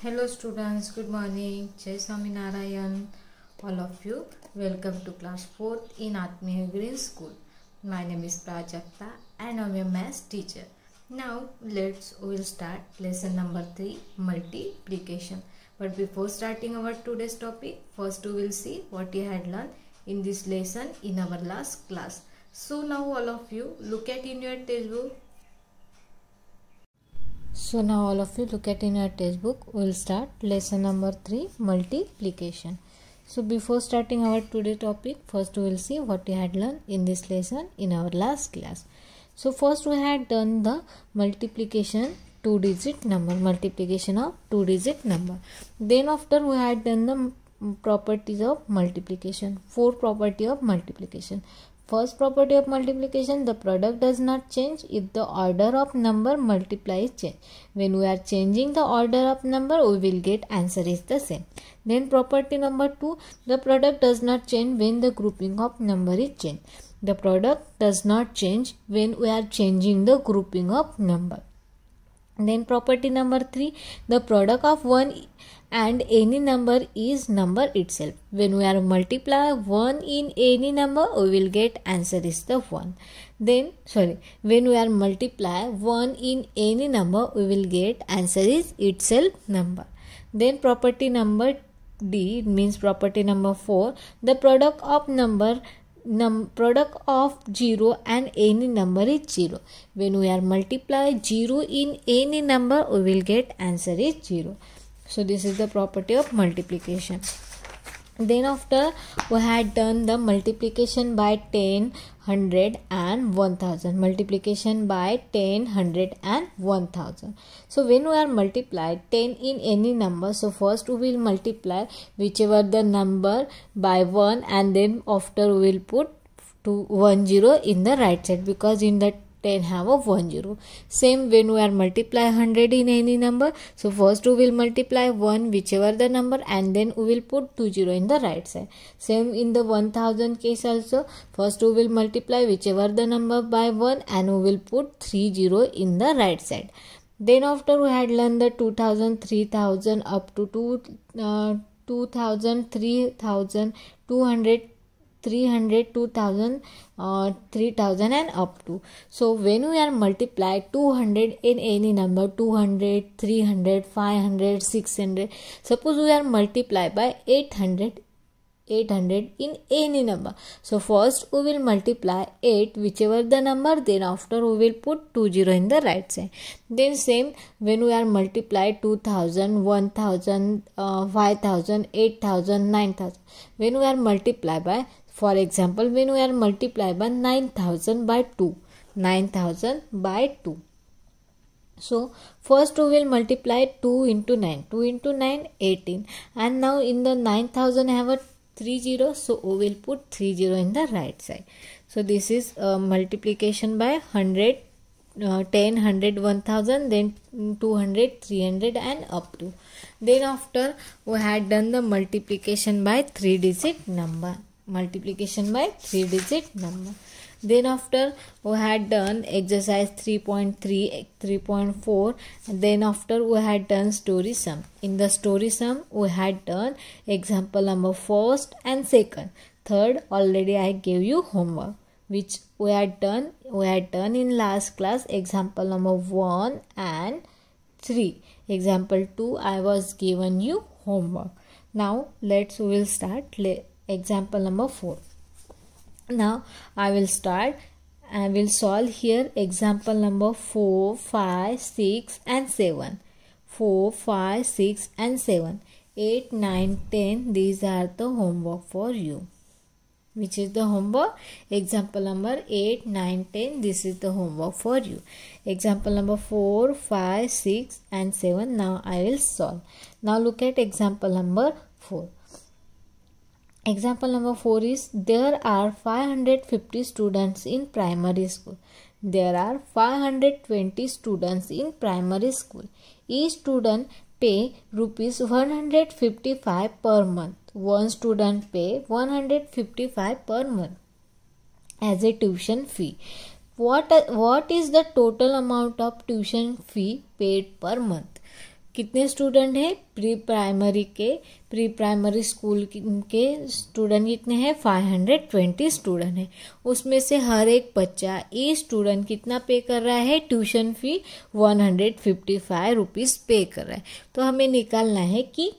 Hello students, good morning. Jai Swami Narayan. All of you, welcome to class 4th in Atmiya Green School. My name is Prajakta and I am a math teacher. Now let's we'll start lesson number 3 multiplication. But before starting our today's topic, first we will see what you had learned in this lesson in our last class. So now all of you look at in your textbook so now all of you look at in your textbook. We'll start lesson number 3 multiplication. So before starting our today topic, first we will see what we had learned in this lesson in our last class. So first we had done the multiplication two digit number, multiplication of two digit number. Then after we had done the properties of multiplication, four property of multiplication. First property of multiplication, the product does not change if the order of number multiplies change. When we are changing the order of number, we will get answer is the same. Then property number 2, the product does not change when the grouping of number is changed. The product does not change when we are changing the grouping of number. Then property number 3, the product of 1 and any number is number itself. When we are multiply 1 in any number, we will get answer is the 1. Then, sorry, when we are multiply 1 in any number, we will get answer is itself number. Then property number D means property number 4, the product of number num product of 0 and any number is 0 when we are multiply 0 in any number we will get answer is 0 so this is the property of multiplication then after we had done the multiplication by 10 100 and 1000 multiplication by 10 100 and 1000 so when we are multiply 10 in any number so first we will multiply whichever the number by 1 and then after we will put to 1 0 in the right side because in the 10 have a 1 0 same when we are multiply 100 in any number so first we will multiply 1 whichever the number and then we will put 2 0 in the right side. Same in the 1000 case also first we will multiply whichever the number by 1 and we will put 3 0 in the right side. Then after we had learned the 2000 3000 up to 2 uh, 2000 3000 200 300 2000 uh, 3000 and up to so when we are multiply 200 in any number 200 300 500 600 suppose we are multiply by 800 800 in any number so first we will multiply 8 whichever the number then after we will put 20 in the right side then same when we are multiply 2000 1000 uh, 5000 8000 9000 when we are multiply by for example, when we are multiply by 9000 by 2, 9000 by 2. So, first we will multiply 2 into 9, 2 into 9, 18. And now in the 9000 have a 3 0, so we will put 3 0 in the right side. So, this is uh, multiplication by 100 uh, 10 100 1000 then 200 300 and up to then after we had done the multiplication by 3 digit number multiplication by 3 digit number. Then after we had done exercise 3.3 3.4 then after we had done story sum. In the story sum we had done example number first and second. Third already i gave you homework which we had done we had done in last class example number 1 and 3 example 2 i was given you homework. Now let's we will start example number 4 now i will start i will solve here example number 4 5 6 and 7 4 5 6 and 7 8 9 10 these are the homework for you. Which is the homework? Example number 8 9 10 this is the homework for you. Example number 4 5 6 and 7 now i will solve. Now look at example number 4 Example number 4 is there are 550 students in primary school. There are 520 students in primary school. Each student pay rupees 155 per month. One student pay 155 per month as a tuition fee. What, what is the total amount of tuition fee paid per month? कितने student हैं? Pre primary के pre primary school के student कितने हैं? Five hundred twenty student हैं। उसमें से हर एक बच्चा ए स्टूडेंट कितना पे कर रहा है? Tuition fee one hundred fifty five rupees pay कर रहा है। तो हमें निकालना है कि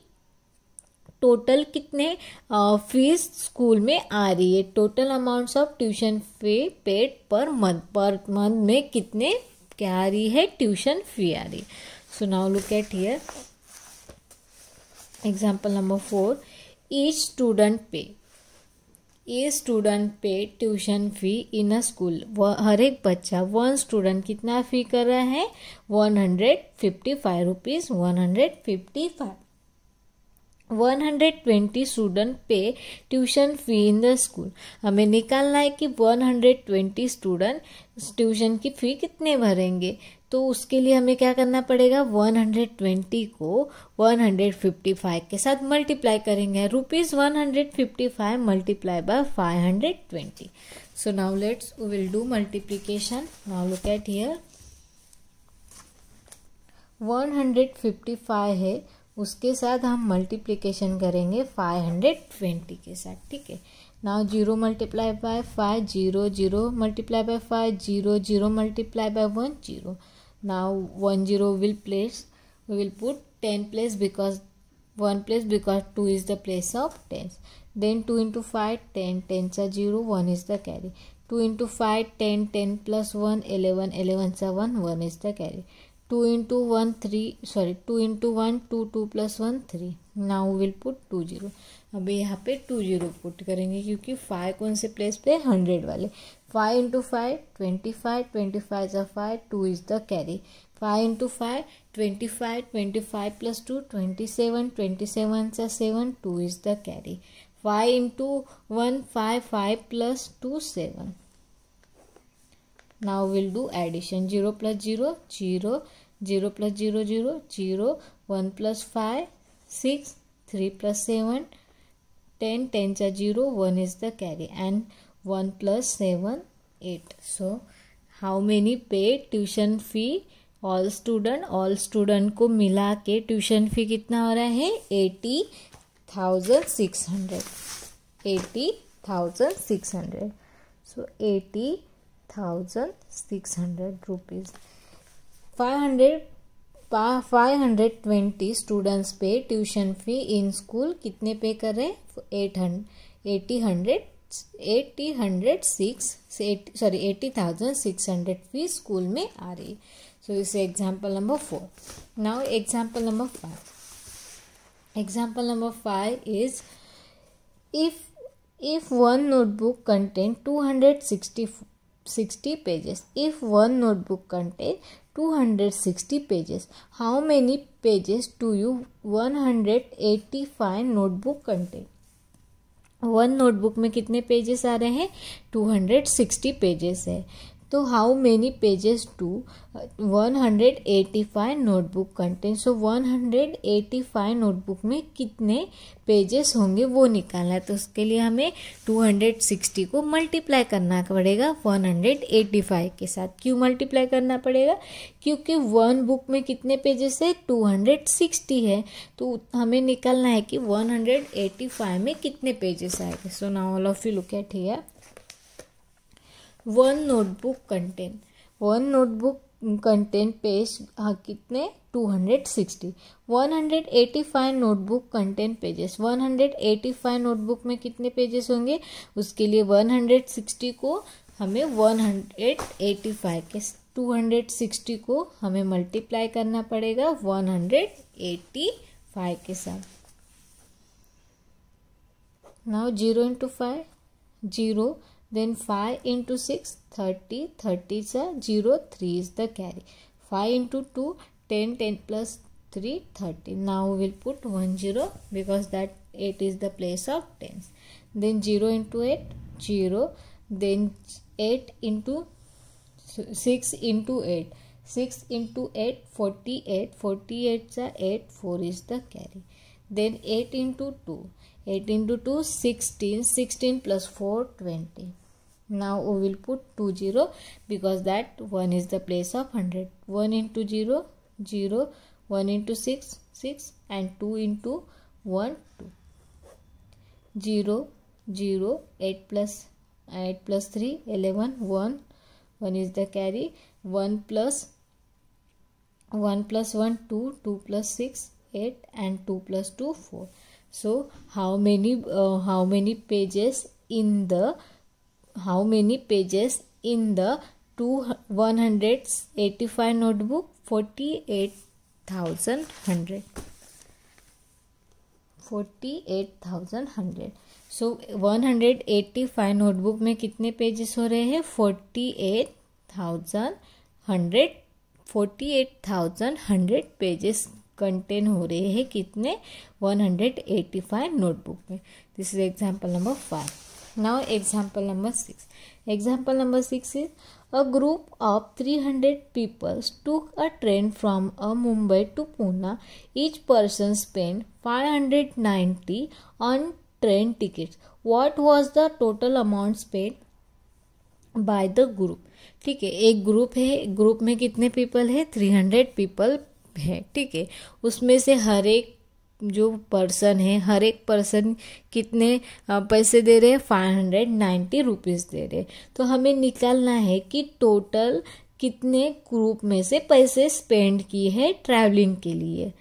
टोटल कितने फ़ीस स्कूल में आ रही है। Total amounts of tuition fee paid per month per month में कितने, क्या आ रही है? ट्यूशन फ़ी आ रही है। So, now look at here. Example number 4. Each student pay. A student pay tuition fee in a school हर एक बच्चा वन स्टूडेंट कितना फ़ी कर रहा है one hundred fifty five rupees one hundred fifty five 120 student pay tuition fee in the school हमें निकालना है कि 120 स्टूडेंट ट्यूशन की फ़ी कितने भरेंगे तो उसके लिए हमें क्या करना पड़ेगा? 120 को 155 के साथ मल्टीप्लाई करेंगे। Rupees 155 multiply by 520 so now let's we will do multiplication now look at here 155 है। उसके साथ हम मल्टीप्लीकेशन करेंगे 520 के साथ, ठीक है? Now zero multiply by five zero zero multiply by five zero zero multiply by one zero now 1 0 will place we will put 10 place because 1 place because 2 is the place of tens then 2 into 5 10 10 are 0 1 is the carry 2 into 5 10 10 plus 1 11 11 are 1 1 is the carry 2 into 1 3 sorry 2 into 1 2 2 plus 1 3 now we will put 2 0 अभी यहाँ पे two zero put करेंगे क्योंकि five कौन से place पे hundred वाले 5 into 5 25 25 is a 5 2 is the carry. 5 into 5 25 25 plus 2 27 27 is a 7 2 is the carry. 5 into 1 5 5 plus 2 7 now we'll do addition 0 plus 0 0 0 plus 0 0 0 1 plus 5 6 3 plus 7 10 10 is a 0 1 is the carry. And 1 plus 7 8 so, how many pay tuition fee all student all student को मिला के tuition fee कितना हो रहा है? Eighty thousand six hundred eighty thousand six hundred so eighty thousand six hundred rupees five hundred five hundred twenty students pay tuition fee in school कितने पे कर रहे हैं? Eight hundred eighty hundred eighty hundred six sorry eighty thousand six hundred fee school में आ रही so इस example number four now example number five example number five is if if one notebook content two hundred sixty sixty pages if one notebook content two hundred sixty pages how many pages to you one hundred eighty five notebook content one notebook में कितने pages आ रहे हैं? 260 pages है। तो how many pages to one hundred eighty five notebook content so one hundred eighty five notebook में कितने pages होंगे वो निकालना है? तो उसके लिए हमें टू हंड्रेड सिक्सटी को मल्टीप्लाई करना पड़ेगा वन हंड्रेड एटी फाइव के साथ। क्यों मल्टीप्लाई करना पड़ेगा? क्योंकि वन बुक में कितने पेजेस है? टू हंड्रेड सिक्सटी है। तो हमें निकालना है कि वन हंड्रेड एटी फाइव में कितने पेजेस आएँगे। So now all of you look at here one notebook contain one notebook contain page कितने? Two hundred sixty one hundred eighty five notebook contain pages one hundred eighty five notebook में कितने pages होंगे? उसके लिए one hundred sixty को हमें one hundred eighty five के two hundred sixty को हमें मल्टीप्लाई करना पड़ेगा वन हंड्रेड एटी फाइव के साथ. Now zero into five zero then 5 into 6 30 30 is a 0 3 is the carry. 5 into 2 10 10 plus 3 30 now we will put 1 0 because that 8 is the place of tens. Then 0 into 8 0 then 8 into 6 into 8 6 into 8 48 48 is 8 4 is the carry. Then 8 into 2 8 into 2 16 16 plus 4 20 now we will put 2 0 because that 1 is the place of 100 1 into 0 0 1 into 6 6 and 2 into 1 2 0 0 8 plus 8 plus 3 11 1 1 is the carry. 1 plus 1 plus 1 2 2 plus 6 8 and 2 plus 2 4 so how many uh, how many pages in the how many pages in the two 185 notebook? 48100 48100 so one hundred eighty five notebook में कितने pages हो रहे हैं? Forty eight thousand hundred forty eight thousand hundred pages contain हो रहे हैं कितने? One hundred eighty five notebook में. This is example number five now example number six example number six is A group of 300 people took a train from a Mumbai to Pune. Each person spent 590 on train tickets. What was the total amount spent by the group? ठीक है एक group है group में कितने people है three hundred people है ठीक है उसमें से हर एक जो पर्सन है, हर एक पर्सन कितने पैसे दे रहे हैं? फाइव हंड्रेड नाइन्टी रुपीज़ दे रहे तो हमें निकालना है कि टोटल कितने ग्रुप में से पैसे स्पेंड किए हैं ट्रैवलिंग के लिए।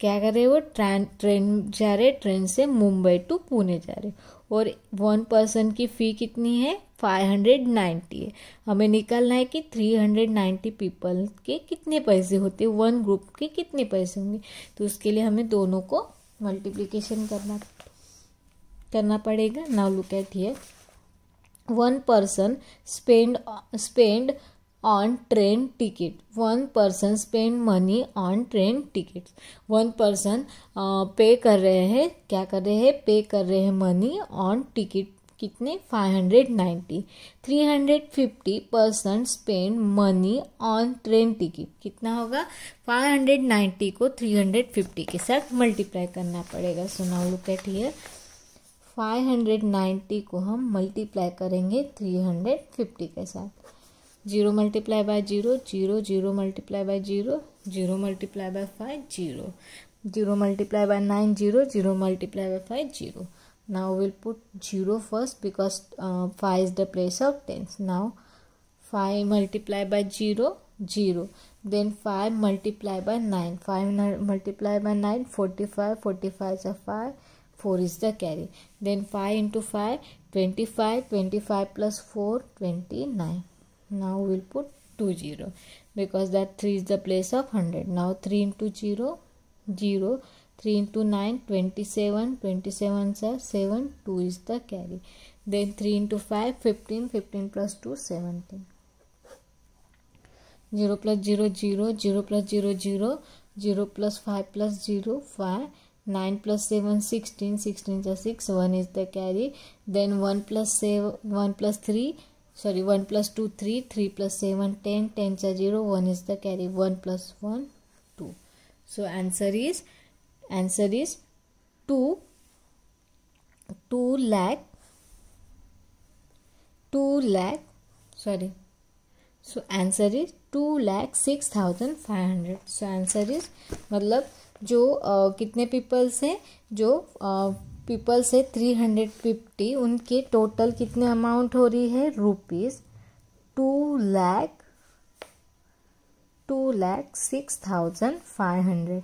क्या कर रहे वो? ट्रेन ट्रेन जा रहे ट्रेन से मुंबई टू पुणे जा रहे और वन पर्सन की फ़ी कितनी है? फाइव हंड्रेड नाइन्टी है हमें निकालना है कि थ्री हंड्रेड नाइन्टी पीपल के कितने पैसे होते हैं वन ग्रुप के कितने पैसे होंगे? तो उसके लिए हमें दोनों को मल्टीप्लीकेशन करना करना पड़ेगा। Now look at here one person spend spend on train ticket one person spend money on train ticket one person pay कर रहे हैं, क्या कर रहे हैं? पे कर रहे हैं मनी ऑन टिकट कितने? 590 350 percent spend money on train ticket कितना होगा? 590 को 350 के साथ मल्टीप्लाई करना पड़ेगा। So now look at here 590 को हम मल्टीप्लाई करेंगे 350 के साथ। Zero multiply by zero zero zero multiply by zero zero multiply by five zero. Zero multiply by nine zero zero multiply by five zero. Now we'll put 0 first because uh, 5 is the place of tens. Now 5 multiply by 0 0 then 5 multiply by 9 5 multiply by 9 45 45 is a 5 4 is the carry. Then 5 into 5 25 25 plus 4 29 now we'll put 2 0 because that 3 is the place of 100 now 3 into 0 0 3 into 9 27 27 are 7 2 is the carry. Then 3 into 5 15 15 plus 2 17 0 plus 0 0 0 plus 0 0 0 plus 5 plus 0 5 9 plus 7 16 16 is 6 1 is the carry. Then 1 plus 7 1 plus 3 sorry 1 plus 2 3 3 plus 7 10 10 is 0 1 is the carry. 1 plus 1 2 so answer is answer is 2 2 lakh 2 lakh sorry. So answer is 2 lakh 6500 so answer is मतलब जो uh, कितने peoples हैं जो peoples है three hundred fifty उनके total कितने amount हो रही है? Rupees two lakh two lakh six thousand five hundred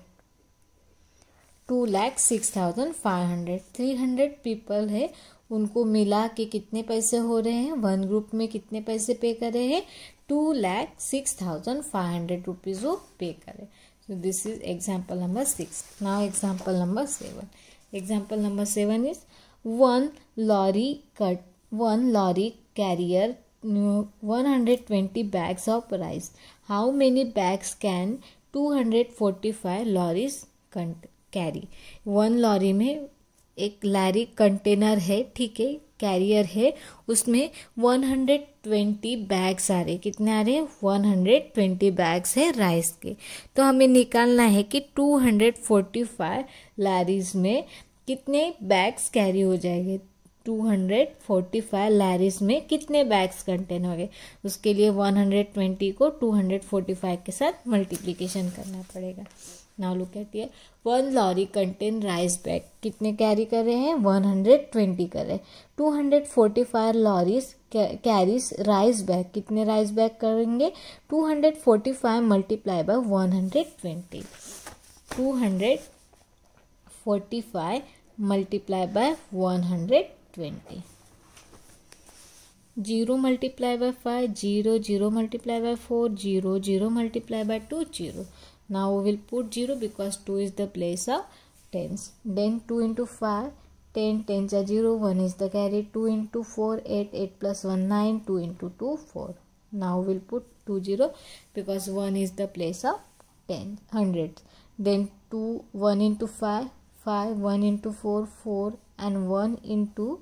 two lakh six thousand five hundred three hundred people है। उनको मिला के कितने पैसे हो रहे हैं? वन ग्रुप में कितने पैसे पे करे हैं? Two lakh six thousand five hundred rupees वो पे करे so this is example number six now example number seven example number seven is one lorry cut one lorry carrier one hundred twenty bags of rice how many bags can to carry. One lorry में एक lorry container है, ठीक है, career है, उसमें 120 bags आ रहे कितने आ रहे हैं? 120 बैग्स है राइस के। तो हमें निकालना है कि 245 लैरीज में कितने बैग्स कैरी हो जाएँगे? 245 लैरीज में कितने बैग्स कंटेन हो गए उसके लिए 120 को 245 के साथ मल्टीप्लिकेशन करना पड़ेगा। Now look at here one lorry contain rice bag. कितने कैरी कर रहे हैं? वन हंड्रेड ट्वेंटी कर रहे हैं। Two hundred forty five lorries carries rice bag कितने राइस बैग करेंगे? Two hundred forty five multiply by one hundred twenty two hundred forty five multiply by one hundred twenty zero multiply by five zero zero multiply by four zero zero multiply by two zero. Now we will put 0 because 2 is the place of tens. Then 2 into 5 10 tens are 0 1 is the carry. 2 into 4 8 8 plus 1 9 2 into 2 4 now we'll put 2 0 because 1 is the place of 10 hundreds. Then 2 1 into 5 5 1 into 4 4 and 1 into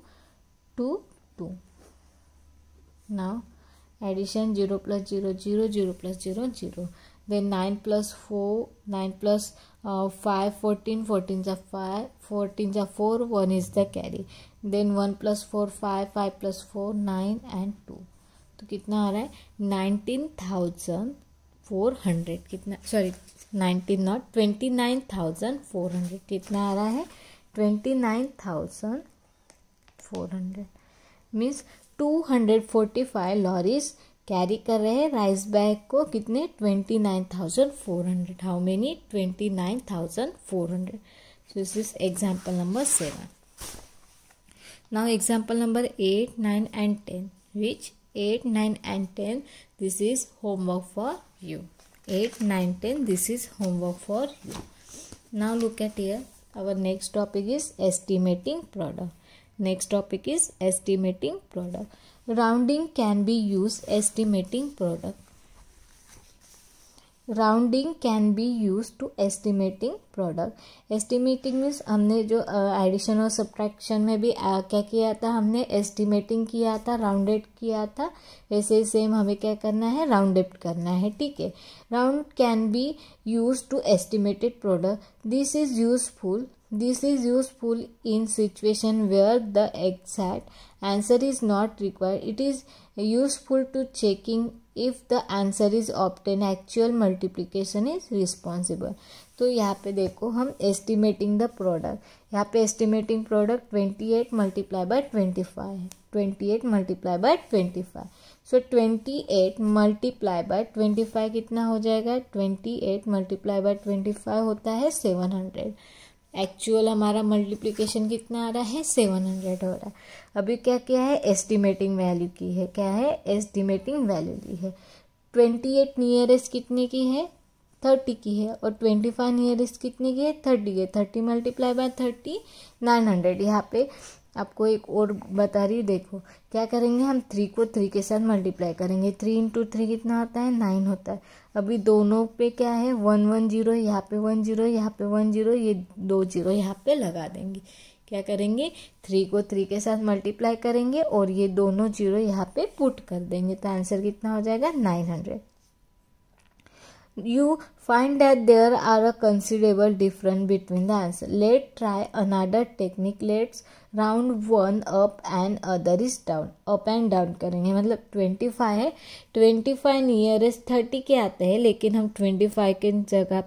2 2 now addition 0 plus 0 0 0 plus 0 0 then 9 plus 4 9 plus uh, 5 14 14 is 5 14 is 4 1 is the carry. Then 1 plus 4 5 5 plus 4 9 and 2 तो कितना आ रहा है? Nineteen thousand four hundred कितना sorry nineteen not twenty nine thousand four hundred कितना आ रहा है? Twenty nine thousand four hundred means two hundred forty five lorries carry कर रहे हैं राइस बैग को कितने? Twenty nine thousand four hundred how many twenty nine thousand four hundred so this is example number seven now example number eight nine and ten which eight nine and ten this is homework for you eight nine ten this is homework for you now look at here our next topic is estimating product. Next topic is estimating product. Rounding can be used estimating product. Rounding can be use to estimating product estimating means हमने जो addition और subtraction में भी आ, क्या किया था? हमने estimating किया था राउंडेड किया था। वैसे ही सेम हमें क्या करना है? राउंडेड करना है ठीक है? Round can be use to estimated product this is useful This is useful in situation where the exact answer is not required. It is useful to checking if the answer is obtained. Actual multiplication is responsible. तो यहाँ पे देखो, हम estimating the product यहाँ पे estimating product twenty eight multiply by twenty five है। Twenty eight multiply by twenty five so twenty eight multiply by twenty five कितना हो जाएगा? Twenty eight multiply by twenty five होता है सेवन हंड्रेड एक्चुअल हमारा multiplication कितना आ रहा है? सेवन हंड्रेड हो रहा है। अभी क्या क्या है? एस्टिमेटिंग वैल्यू की है। क्या है? एस्टिमेटिंग वैल्यू ली है। ट्वेंटी एट नियरेस्ट कितने की है? थर्टी की है। और ट्वेंटी फाइव नियरेस्ट कितने की है? थर्टी है। Thirty multiply by thirty nine hundred यहाँ पे आपको एक और बता रही देखो, क्या करेंगे हम? थ्री को थ्री के साथ मल्टीप्लाई करेंगे। थ्री इंटू थ्री कितना होता है? नाइन होता है। अभी दोनों पे क्या है? वन वन ज़ीरो यहाँ पे वन ज़ीरो यहाँ पे वन ज़ीरो ये दो ज़ीरो यहाँ पे लगा देंगे। क्या करेंगे? थ्री को थ्री के साथ मल्टीप्लाई करेंगे और ये दोनों ज़ीरो यहाँ पे पुट कर देंगे। तो आंसर कितना हो जाएगा? Nine hundred you find that there are a considerable difference between the answer let's try another technique let's round one up and other is down up and down करेंगे मतलब 25 है 25 नियरेस्ट 30 के आते हैं लेकिन हम 25 के जगह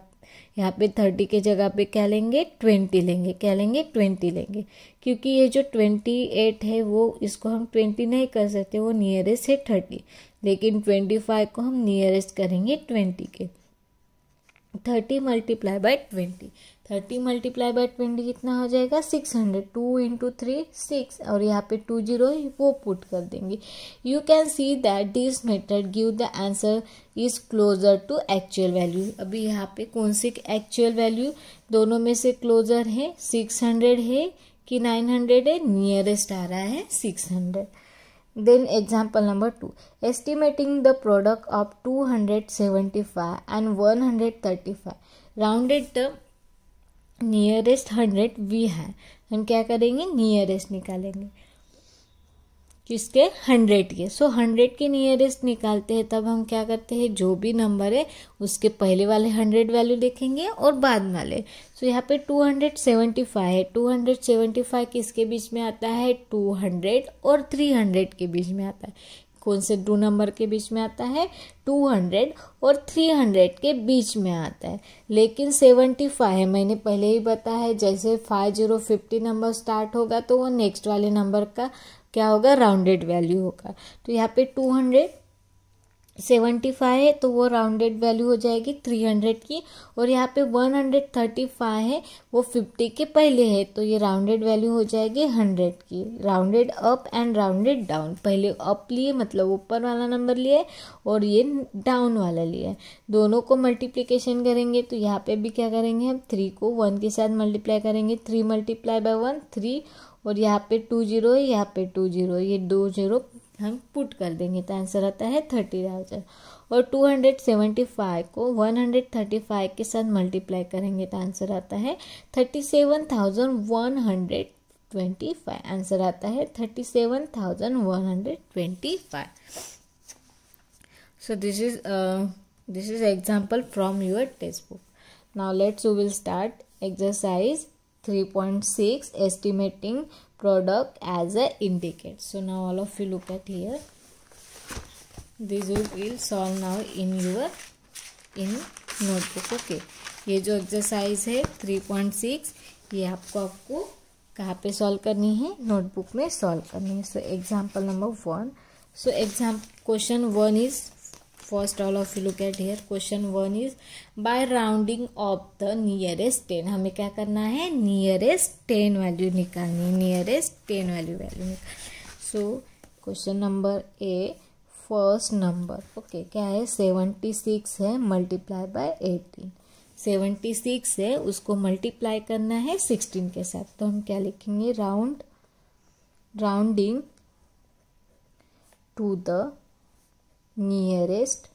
यहाँ पे 30 के जगह पे क्या लेंगे 20 लेंगे क्या लेंगे 20 लेंगे क्योंकि ये जो 28 है वो इसको हम 20 नहीं कर सकते वो नियरेस्ट है 30 लेकिन 25 को हम नियरेस्ट करेंगे 20 के thirty multiply by twenty. Thirty multiply by twenty कितना हो जाएगा? Six hundred. Two into three, six. और यहाँ पे टू ज़ीरो, वो पुट कर देंगे। You can see that this method give the answer is closer to actual value अभी यहाँ पे कौन सी एक्चुअल वैल्यू दोनों में से क्लोजर है, सिक्स हंड्रेड है कि नाइन हंड्रेड है? नियरेस्ट आ रहा है, six hundred. Then example number 2. Estimating the product of 275 and 135. Rounded the nearest 100 we have. हम क्या करेंगे नियरेस्ट निकालेंगे किसके हंड्रेड के। सो हंड्रेड के नियरेस्ट निकालते हैं तब हम क्या करते हैं जो भी नंबर है उसके पहले वाले हंड्रेड वैल्यू देखेंगे और बाद वाले। सो so, यहाँ पे टू हंड्रेड सेवेंटी फाइव है। टू हंड्रेड सेवेंटी फाइव किसके बीच में आता है? टू हंड्रेड और थ्री हंड्रेड के बीच में आता है। कौन से दो नंबर के बीच में आता है? टू हंड्रेड और थ्री हंड्रेड के बीच में आता है। लेकिन सेवेंटी फाइव है मैंने पहले ही बताया है जैसे five zero fifty number start होगा तो वो नेक्स्ट वाले नंबर का क्या होगा? राउंडेड वैल्यू होगा। तो यहाँ पे टू हंड्रेड सेवेंटी फाइव है तो वो राउंडेड वैल्यू हो जाएगी थ्री हंड्रेड की। और यहाँ पे वन हंड्रेड थर्टी फाइव है, वो फिफ्टी के पहले है तो ये राउंडेड वैल्यू हो जाएगी हंड्रेड की। Rounded up and rounded down पहले अप लिए मतलब ऊपर वाला नंबर लिए और ये डाउन वाला लिया दोनों को मल्टीप्लीकेशन करेंगे तो यहाँ पे भी क्या करेंगे हम? थ्री को वन के साथ मल्टीप्लाई करेंगे। Three multiply by one three और यहाँ पे टू ज़ीरो यहाँ पे टू ज़ीरो ये दो ज़ीरो हम पुट कर देंगे तो आंसर आता है थर्टी थाउज़ेंड और टू हंड्रेड सेवेंटी फाइव को वन हंड्रेड थर्टी फाइव के साथ मल्टीप्लाई करेंगे तो आंसर आता है thirty seven thousand one hundred twenty five answer आता है thirty seven thousand one hundred twenty five so this is uh, this is example from your textbook. Now let's we will start exercise 3.6 estimating product as a indicate so now all of you look at here this you will solve now in your in notebook okay ये जो exercise है 3.6 ये आपको आपको कहाँ पे solve करनी है नोटबुक में सॉल्व करनी है so example number one so exam question one is first, all of you look at here. Question one is, by rounding up the nearest 10 हमें क्या करना है? Nearest 10 वैल्यू निकालनी nearest 10 वैल्यू वैल्यू निकाल so question number A first number okay क्या है? Seventy six है multiply by eighteen seventy six है, उसको मल्टीप्लाई करना है सिक्सटीन के साथ। तो हम क्या लिखेंगे? Round rounding to the nearest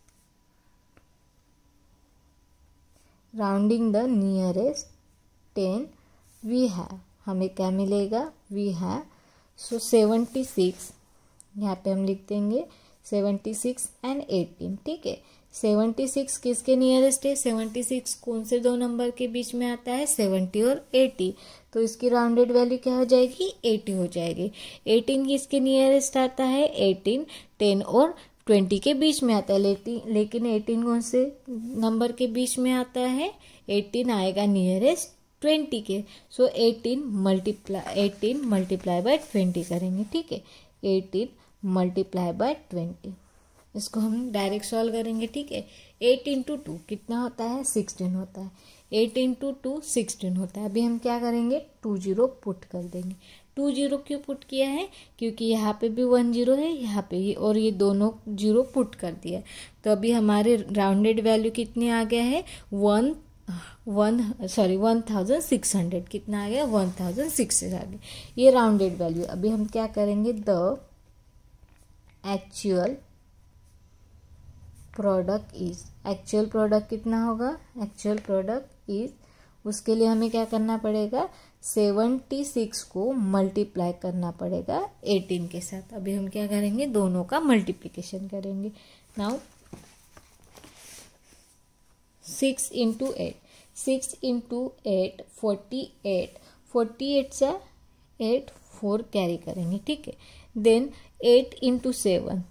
rounding the nearest ten we है हमें क्या मिलेगा? वी है सो सेवेंटी सिक्स यहाँ पे हम लिख देंगे सेवेंटी सिक्स एंड एटीन ठीक है? सेवेंटी सिक्स किसके नियरेस्ट है? सेवेंटी सिक्स कौन से दो नंबर के बीच में आता है? सेवेंटी और एटी तो इसकी राउंडेड वैल्यू क्या हो जाएगी? एटी हो जाएगी। एटीन किसके नियरेस्ट आता है? एटीन टेन और ट्वेंटी के बीच में आता है लेकिन लेकिन एटीन कौन से नंबर के बीच में आता है? एटीन आएगा नियरेस्ट ट्वेंटी के। So eighteen multiply eighteen multiply by twenty करेंगे, ठीक है? Eighteen multiply by twenty. इसको हम डायरेक्ट सॉल्व करेंगे, ठीक है? एट इंटू टू कितना होता है? सिक्सटीन होता है। एट इंटू टू सिक्सटीन होता है। अभी हम क्या करेंगे? टू ज़ीरो पुट कर देंगे। टू ज़ीरो क्यों पुट किया है? क्योंकि यहाँ पे भी वन ज़ीरो है, यहाँ पे ही, और ये दोनों ज़ीरो पुट कर दिया तो अभी हमारे राउंडेड वैल्यू कितने आ गया है? One one sorry one thousand six hundred कितना आ गया? वन थाउज़ेंड सिक्स आ गया। ये राउंडेड वैल्यू अभी हम क्या करेंगे? The actual product is actual product कितना होगा? एक्चुअल प्रोडक्ट इज़ उसके लिए हमें क्या करना पड़ेगा? सेवेंटी सिक्स को मल्टीप्लाई करना पड़ेगा एटीन के साथ। अभी हम क्या करेंगे? दोनों का मल्टीप्लीकेशन करेंगे। Now six into eight six into eight forty eight forty eight से एट फोर कैरी करेंगे, ठीक है? Then eight into seven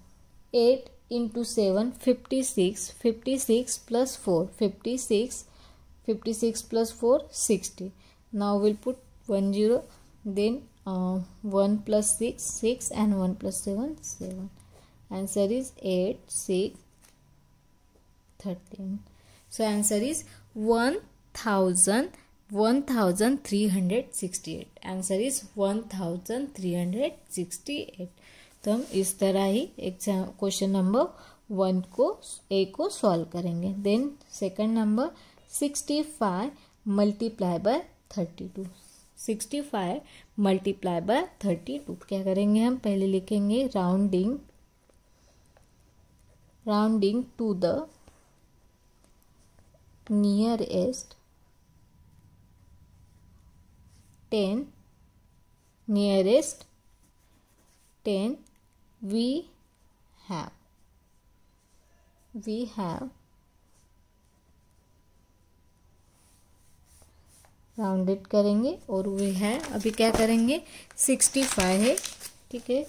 eight into seven fifty six fifty six plus four fifty six fifty six plus four sixty now we'll put 1 0 then uh, 1 plus 6 6 and 1 plus 7 7 answer is 8 6 13 so answer is 1000 1368 answer is 1368 तो हम इस तरह ही exam question number one को A को solve करेंगे. Then second number sixty five multiply by thirty two. Sixty five multiply by thirty two. क्या करेंगे हम? पहले लिखेंगे rounding rounding to the nearest ten nearest ten we have. We have rounded करेंगे और वे है, अभी क्या करेंगे? सिक्सटी फाइव है, ठीक है?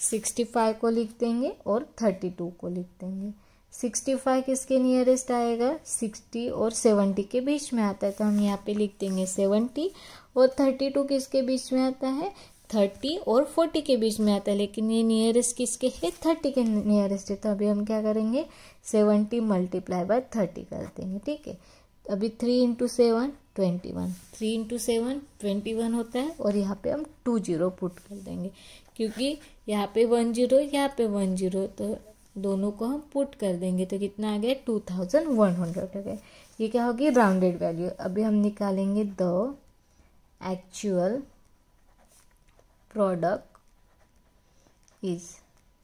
सिक्सटी फाइव को लिख देंगे और थर्टी टू को लिख देंगे। सिक्सटी फाइव किसके नियरेस्ट आएगा? सिक्सटी और सेवेंटी के बीच में आता है तो हम यहाँ पे लिख देंगे सेवेंटी और थर्टी टू किसके बीच में आता है? थर्टी और फोर्टी के बीच में आता है, लेकिन ये नियरेस्ट किसके है? थर्टी के नियरेस्ट है। तो अभी हम क्या करेंगे? सेवेंटी मल्टीप्लाई बाय थर्टी कर देंगे, ठीक है? अभी three into seven twenty one three into seven twenty one होता है। और यहाँ पे हम टू ज़ीरो पुट कर देंगे। क्योंकि यहाँ पे वन ज़ीरो यहाँ पे वन ज़ीरो तो दोनों को हम पुट कर देंगे। तो कितना आ गया? टू थाउज़ेंड वन हंड्रेड हो गया। ये क्या होगी? राउंडेड वैल्यू अभी हम निकालेंगे the actual product is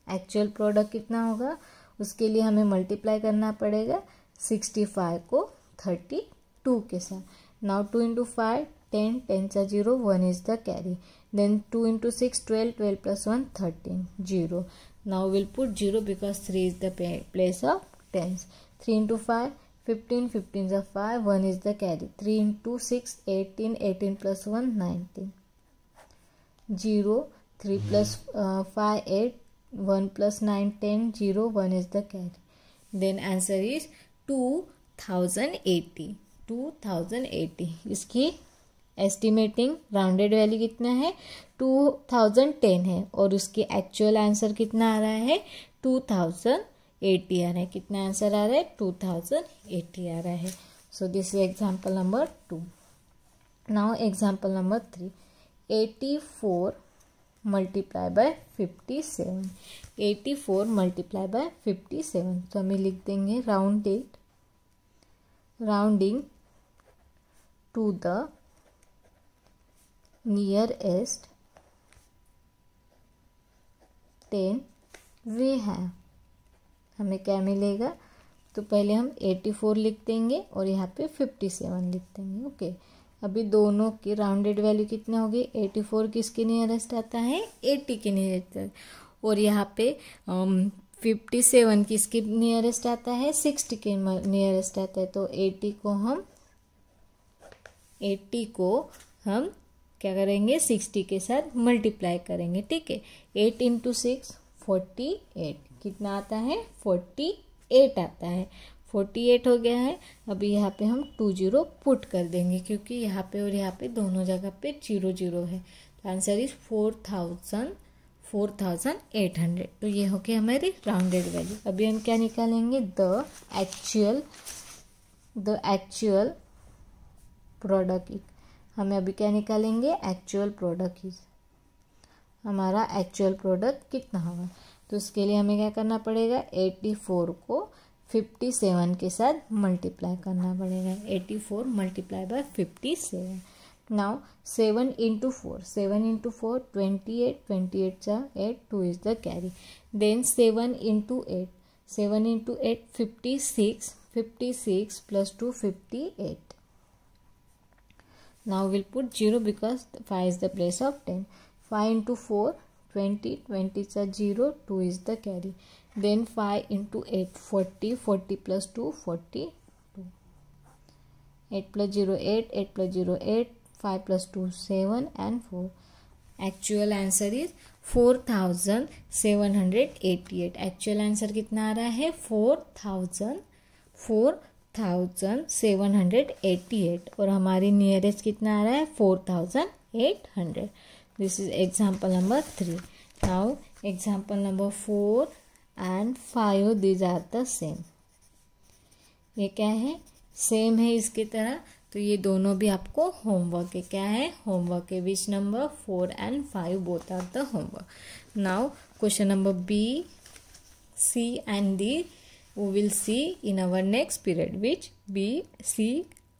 actual product कितना होगा? उसके लिए हमें मल्टीप्लाई करना पड़ेगा। सिक्सटी फाइव को थर्टी टू के साथ। Now two into five ten ten so zero one is the carry then two into six twelve twelve plus one thirteen zero now will put zero because three is the place of tens three into five fifteen fifteen so five one is the carry three into six eighteen eighteen plus one nineteen zero three plus five eight one plus nine ten zero one is the carry then answer is two thousand eighty two thousand eighty इसकी estimating rounded value कितना है? Two thousand ten है और उसकी actual answer कितना आ रहा है? टू थाउज़ेंड एटी आ रहा है। कितना आंसर आ रहा है? टू थाउज़ेंड एटी आ रहा है। So this is example number two now example number three eighty four multiply by fifty seven eighty four multiply by fifty seven तो हमें लिख देंगे round that rounding to the nearest ten we have. हमें क्या मिलेगा? तो पहले हम एटी फोर लिख देंगे और यहाँ पे फिफ्टी सेवन लिख देंगे ओके अभी दोनों की राउंडेड वैल्यू कितना होगी एटी फोर किसके नियरेस्ट आता है? एटी के नियरेस्ट और यहाँ पे फिफ्टी सेवन किसके नियरेस्ट आता है सिक्सटी के नियरेस्ट आता है तो एटी को हम एट्टी को हम क्या करेंगे? सिक्सटी के साथ मल्टीप्लाई करेंगे, ठीक है? Eight into six forty eight कितना आता है? फोर्टी एट आता है। फोर्टी एट हो गया है, अभी यहाँ पे हम टू ज़ीरो पुट कर देंगे, क्योंकि यहाँ पे और यहाँ पे दोनों जगह पे ज़ीरो ज़ीरो है। तो answer is four thousand four thousand eight hundred. तो ये हो गया हमारी राउंडेड वैल्यू अभी हम क्या निकालेंगे? The actual the actual product हमें अभी क्या निकालेंगे? एक्चुअल प्रोडक्ट इज़ हमारा एक्चुअल प्रोडक्ट कितना होगा? तो उसके लिए हमें क्या करना पड़ेगा? एट्टी फोर को फिफ्टी सेवन के साथ मल्टीप्लाई करना पड़ेगा। Eighty four multiply by fifty seven Now 7 into 4, 7 into 4, 28, 28 8, 2 is the carry. Then 7 into 8, 7 into 8, 56, 56 plus 2, 58. Now we'll put 0 because 5 is the place of 10. 5 into 4, 20, 20 is a 0, 2 is the carry. Then 5 into 8, 40, 40 plus 2, 42. 8 plus 0, 8, 8 plus 0, 8, 5 plus 2 7 and 4 actual answer is 4788 actual answer कितना आ रहा है? 4000 4 thousand seven hundred eighty eight और हमारी nearest कितना आ रहा है? Four thousand eight hundred this is example number three now example number four and five these are the same ये क्या है? सेम है इसकी तरह. तो ये दोनों भी आपको होमवर्क है क्या है? होमवर्क है which number four and five both are the homework now question number B C and D we will see in our next period which B C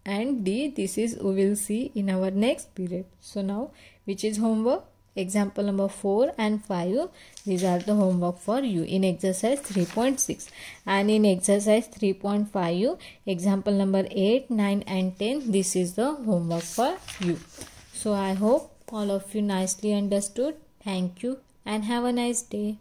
and D this is we will see in our next period so now which is homework example number 4 and 5 these are the homework for you. In exercise 3.6 and in exercise 3.5 example number 8 9 and 10 this is the homework for you. So i hope all of you nicely understood. Thank you and have a nice day